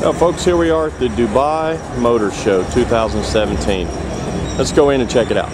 Now folks, here we are at the Dubai Motor Show 2017. Let's go in and check it out.